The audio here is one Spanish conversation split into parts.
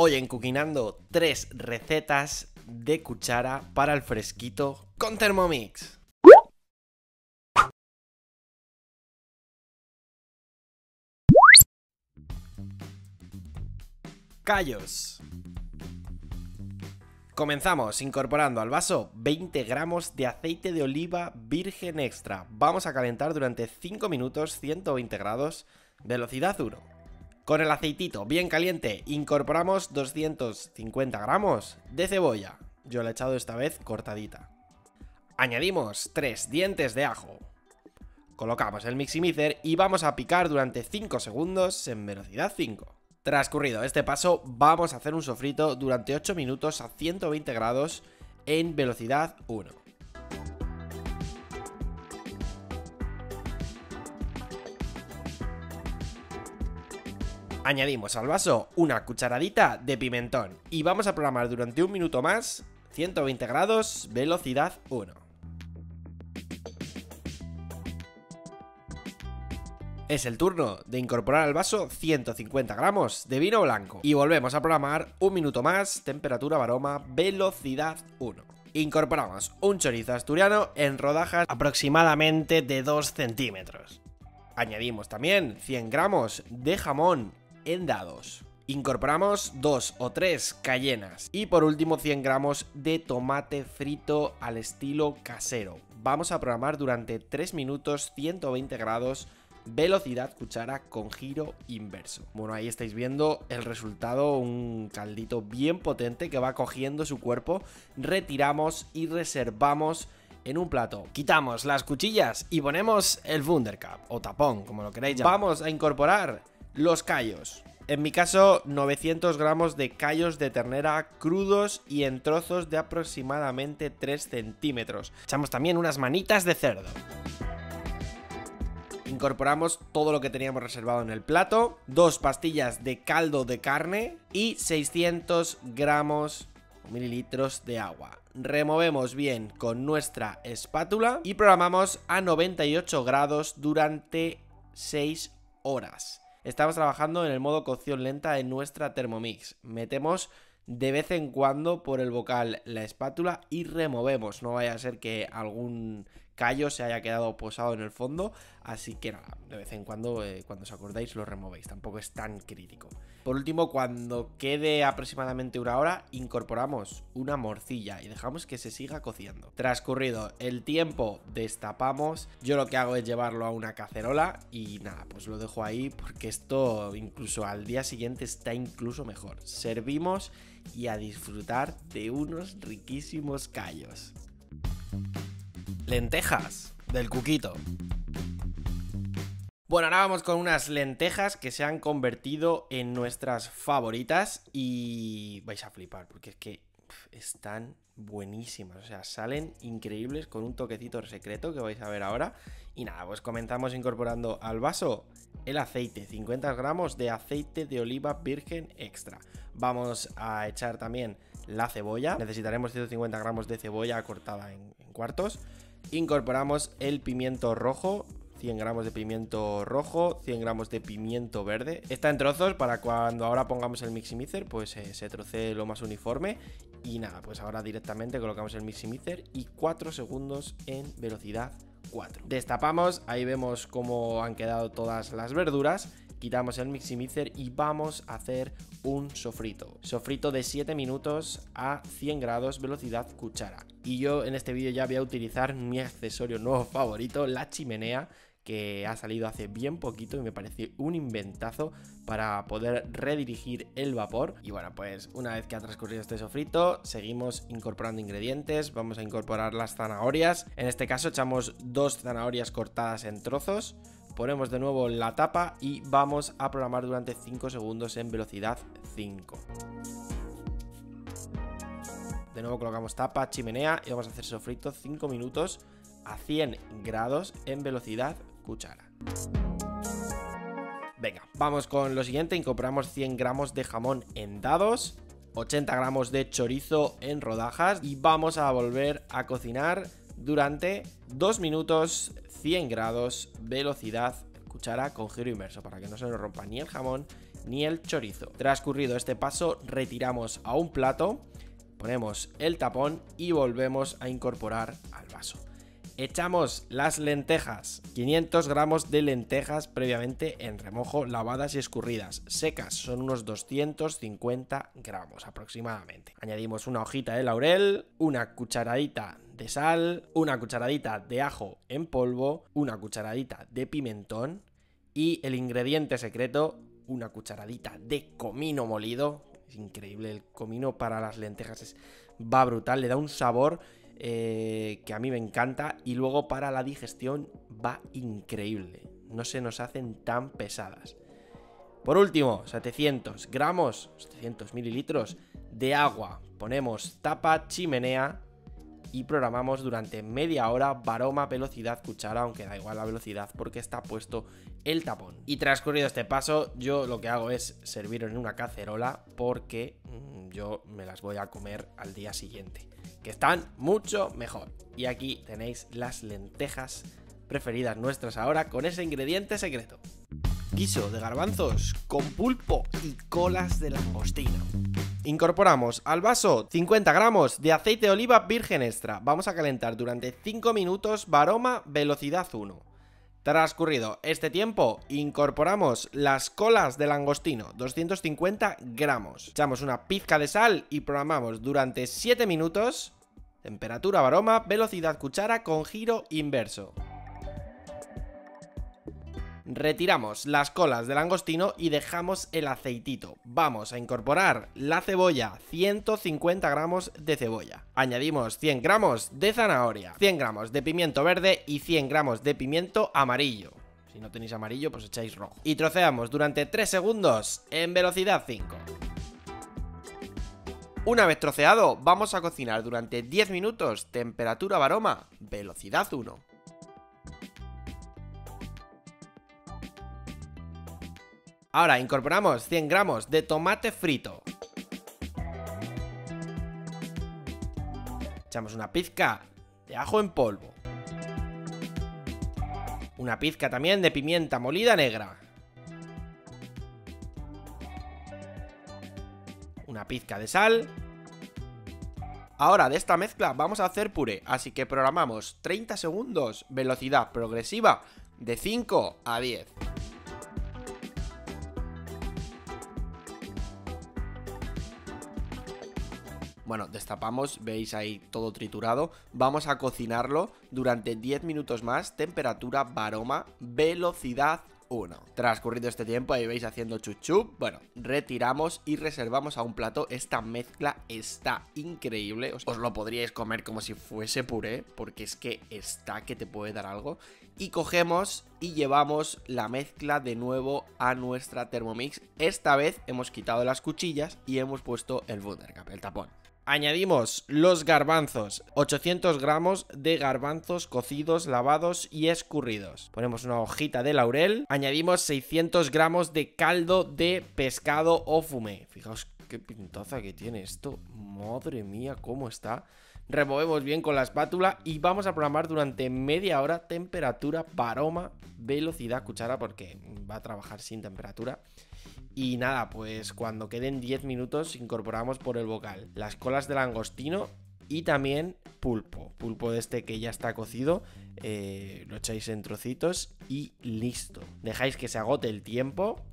Hoy en Cuquinando, tres recetas de cuchara para el fresquito con Thermomix. Callos. Comenzamos incorporando al vaso 20 gramos de aceite de oliva virgen extra. Vamos a calentar durante 5 minutos 120 grados, velocidad 1. Con el aceitito bien caliente incorporamos 250 gramos de cebolla. Yo la he echado esta vez cortadita. Añadimos 3 dientes de ajo. Colocamos el miximizer y vamos a picar durante 5 segundos en velocidad 5. Transcurrido este paso, vamos a hacer un sofrito durante 8 minutos a 120 grados en velocidad 1. Añadimos al vaso una cucharadita de pimentón y vamos a programar durante un minuto más 120 grados, velocidad 1. Es el turno de incorporar al vaso 150 gramos de vino blanco y volvemos a programar un minuto más, temperatura aroma, velocidad 1. Incorporamos un chorizo asturiano en rodajas aproximadamente de 2 centímetros. Añadimos también 100 gramos de jamón en dados. Incorporamos 2 o 3 cayenas y por último 100 gramos de tomate frito al estilo casero. Vamos a programar durante 3 minutos 120 grados velocidad cuchara con giro inverso. Bueno, ahí estáis viendo el resultado, un caldito bien potente que va cogiendo su cuerpo. Retiramos y reservamos en un plato. Quitamos las cuchillas y ponemos el Wundercup o tapón, como lo queráis llamar. Vamos a incorporar los callos. En mi caso, 900 gramos de callos de ternera crudos y en trozos de aproximadamente 3 centímetros. Echamos también unas manitas de cerdo. Incorporamos todo lo que teníamos reservado en el plato, dos pastillas de caldo de carne y 600 gramos mililitros de agua. Removemos bien con nuestra espátula y programamos a 98 grados durante 6 horas. Estamos trabajando en el modo cocción lenta en nuestra Thermomix. Metemos de vez en cuando por el bocal la espátula y removemos. No vaya a ser que algún callo se haya quedado posado en el fondo. Así que nada, de vez en cuando, eh, cuando os acordáis, lo removéis. Tampoco es tan crítico. Por último, cuando quede aproximadamente una hora, incorporamos una morcilla y dejamos que se siga cociendo. Transcurrido el tiempo, destapamos. Yo lo que hago es llevarlo a una cacerola y nada, pues lo dejo ahí porque esto incluso al día siguiente está incluso mejor. Servimos y a disfrutar de unos riquísimos callos lentejas del cuquito. Bueno, ahora vamos con unas lentejas que se han convertido en nuestras favoritas y vais a flipar porque es que están buenísimas, o sea, salen increíbles con un toquecito secreto que vais a ver ahora. Y nada, pues comenzamos incorporando al vaso el aceite, 50 gramos de aceite de oliva virgen extra. Vamos a echar también la cebolla, necesitaremos 150 gramos de cebolla cortada en, en cuartos. Incorporamos el pimiento rojo, 100 gramos de pimiento rojo, 100 gramos de pimiento verde. Está en trozos para cuando ahora pongamos el miximizer, pues eh, se trocee lo más uniforme. Y nada, pues ahora directamente colocamos el miximizer y 4 segundos en velocidad 4. Destapamos, ahí vemos cómo han quedado todas las verduras quitamos el miximizer y vamos a hacer un sofrito. Sofrito de 7 minutos a 100 grados, velocidad cuchara. Y yo en este vídeo ya voy a utilizar mi accesorio nuevo favorito, la chimenea que ha salido hace bien poquito y me parece un inventazo para poder redirigir el vapor. Y bueno, pues una vez que ha transcurrido este sofrito, seguimos incorporando ingredientes. Vamos a incorporar las zanahorias. En este caso echamos dos zanahorias cortadas en trozos ponemos de nuevo la tapa y vamos a programar durante 5 segundos en velocidad 5. De nuevo colocamos tapa, chimenea y vamos a hacer sofrito 5 minutos a 100 grados en velocidad cuchara. Venga, vamos con lo siguiente, incorporamos 100 gramos de jamón en dados, 80 gramos de chorizo en rodajas y vamos a volver a cocinar durante 2 minutos 100 grados, velocidad, cuchara con giro inverso, para que no se nos rompa ni el jamón ni el chorizo. Transcurrido este paso, retiramos a un plato, ponemos el tapón y volvemos a incorporar al vaso. Echamos las lentejas, 500 gramos de lentejas previamente en remojo, lavadas y escurridas. Secas son unos 250 gramos aproximadamente. Añadimos una hojita de laurel, una cucharadita de sal, una cucharadita de ajo en polvo, una cucharadita de pimentón y el ingrediente secreto, una cucharadita de comino molido. Es increíble, el comino para las lentejas es, va brutal, le da un sabor eh, que a mí me encanta. Y luego para la digestión va increíble. No se nos hacen tan pesadas. Por último, 700 gramos, 700 mililitros de agua. Ponemos tapa, chimenea y programamos durante media hora varoma, velocidad, cuchara, aunque da igual la velocidad porque está puesto el tapón. Y transcurrido este paso, yo lo que hago es servir en una cacerola porque mm, yo me las voy a comer al día siguiente que están mucho mejor. Y aquí tenéis las lentejas preferidas nuestras ahora con ese ingrediente secreto. Guiso de garbanzos con pulpo y colas de langostino. Incorporamos al vaso 50 gramos de aceite de oliva virgen extra. Vamos a calentar durante 5 minutos, varoma, velocidad 1. Transcurrido este tiempo, incorporamos las colas de langostino, 250 gramos. Echamos una pizca de sal y programamos durante 7 minutos. Temperatura varoma, velocidad cuchara con giro inverso. Retiramos las colas del langostino y dejamos el aceitito. Vamos a incorporar la cebolla, 150 gramos de cebolla. Añadimos 100 gramos de zanahoria, 100 gramos de pimiento verde y 100 gramos de pimiento amarillo. Si no tenéis amarillo, pues echáis rojo. Y troceamos durante 3 segundos en velocidad 5. Una vez troceado, vamos a cocinar durante 10 minutos, temperatura varoma, velocidad 1. Ahora incorporamos 100 gramos de tomate frito. Echamos una pizca de ajo en polvo. Una pizca también de pimienta molida negra. Una pizca de sal. Ahora de esta mezcla vamos a hacer puré, así que programamos 30 segundos, velocidad progresiva de 5 a 10. Bueno, destapamos, veis ahí todo triturado. Vamos a cocinarlo durante 10 minutos más, temperatura, varoma, velocidad 1. Transcurrido este tiempo, ahí veis haciendo chuchup. Bueno, retiramos y reservamos a un plato. Esta mezcla está increíble. Os, lo podríais comer como si fuese puré, porque es que está que te puede dar algo. Y cogemos y llevamos la mezcla de nuevo a nuestra Thermomix. Esta vez hemos quitado las cuchillas y hemos puesto el Wundercup, el tapón. Añadimos los garbanzos, 800 gramos de garbanzos cocidos, lavados y escurridos. Ponemos una hojita de laurel. Añadimos 600 gramos de caldo de pescado o fumé. Fijaos qué pintaza que tiene esto. Madre mía, cómo está. Removemos bien con la espátula y vamos a programar durante media hora temperatura, aroma, velocidad, cuchara, porque va a trabajar sin temperatura. Y nada, pues cuando queden 10 minutos incorporamos por el bocal las colas de langostino y también pulpo. Pulpo de este que ya está cocido, eh, lo echáis en trocitos y listo. Dejáis que se agote el tiempo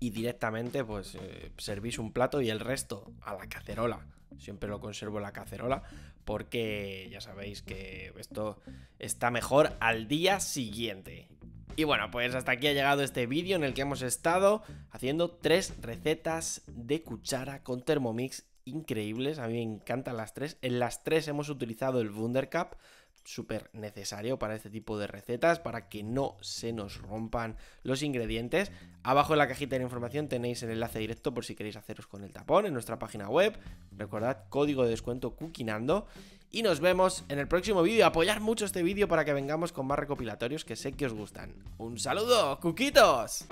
y directamente pues eh, servís un plato y el resto a la cacerola. Siempre lo conservo en la cacerola porque ya sabéis que esto está mejor al día siguiente. Y bueno, pues hasta aquí ha llegado este vídeo en el que hemos estado haciendo tres recetas de cuchara con Thermomix increíbles. A mí me encantan las tres. En las tres hemos utilizado el Wundercup, súper necesario para este tipo de recetas, para que no se nos rompan los ingredientes. Abajo en la cajita de información tenéis el enlace directo por si queréis haceros con el tapón en nuestra página web. Recordad, código de descuento Cookinando. Y nos vemos en el próximo vídeo. Apoyar mucho este vídeo para que vengamos con más recopilatorios que sé que os gustan. ¡Un saludo, cuquitos!